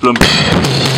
Plump.